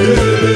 Yeah.